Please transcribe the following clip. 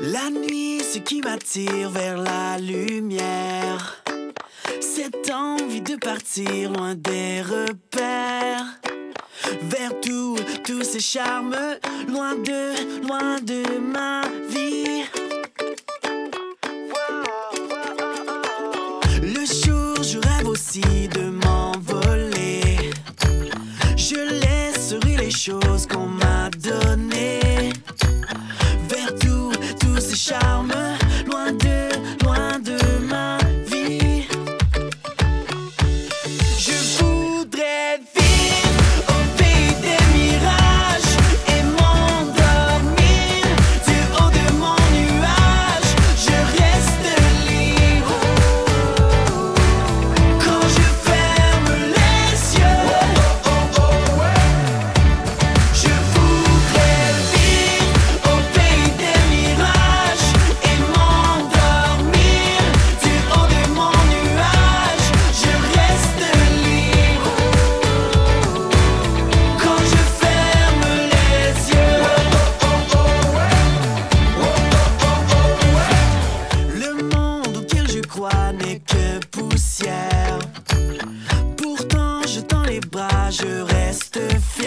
La nuit, ce qui m'attire vers la lumière. Cette envie de partir loin des repères. Vers tout, tous ces charmes, loin de, loin de ma vie. Le jour, je rêve aussi de m'envoler. Je laisserai les choses qu'on m'a. shall je reste fidèle.